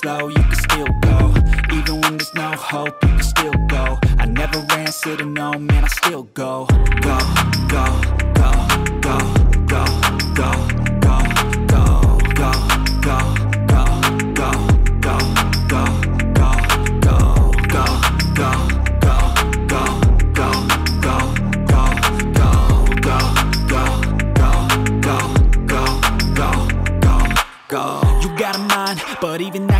slow, you can still go Even when there's no hope, you can still go I never answer to no, man, I still go Go, go, go, go, go, go, go, go, go, go, go, go, go, go, go, go, go, go, go. You got a mind, but even that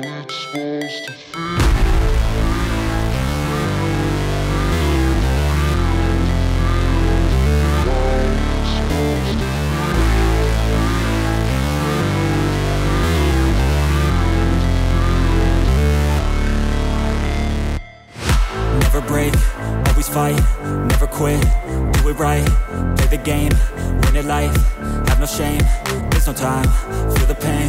Never break, always fight, never quit, do it right, play the game, win life, have no shame, there's no time, feel the pain,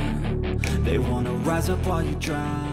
they wanna rise up while you drown